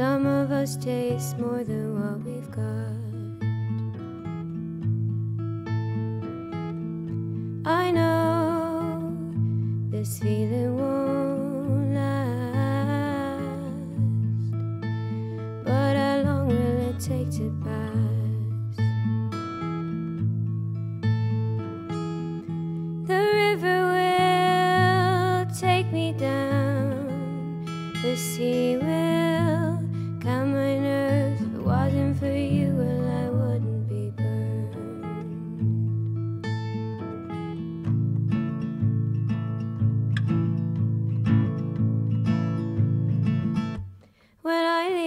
must taste more than what we've got. I know this feeling won't last, but how long will it take to pass? The river will take me down, the sea will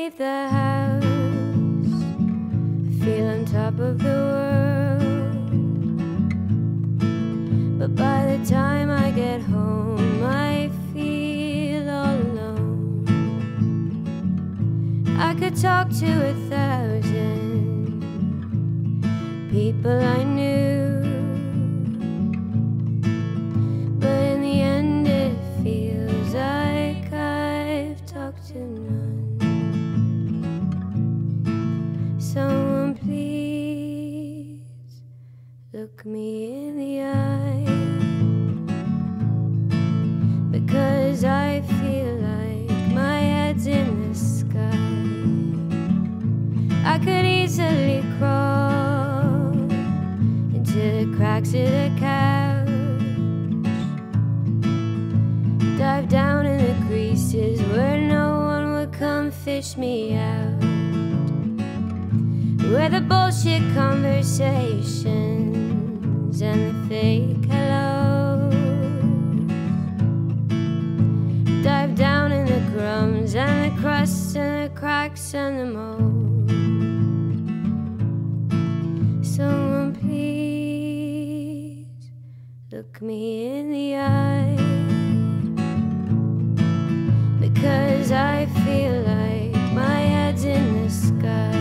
leave the house, I feel on top of the world. But by the time I get home, I feel all alone. I could talk to a thousand people I knew. Look me in the eye. Because I feel like my head's in the sky. I could easily crawl into the cracks of the couch. Dive down in the creases where no one would come fish me out. Where the bullshit conversations and fake hello. Dive down in the crumbs and the crusts and the cracks and the mold. Someone please look me in the eye. Because I feel like my head's in the sky.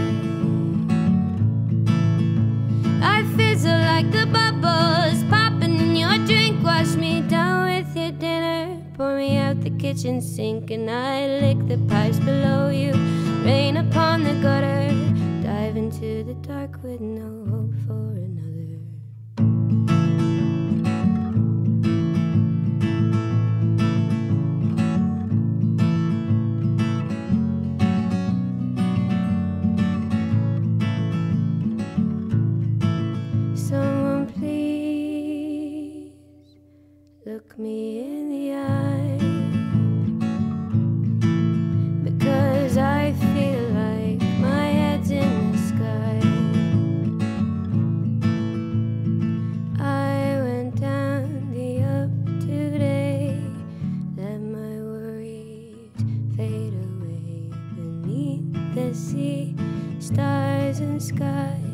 I fizzle like the Pour me out the kitchen sink, and I lick the pipes below you. Rain upon the gutter. Dive into the dark with no hope for another. Someone please look me in the eye. Fade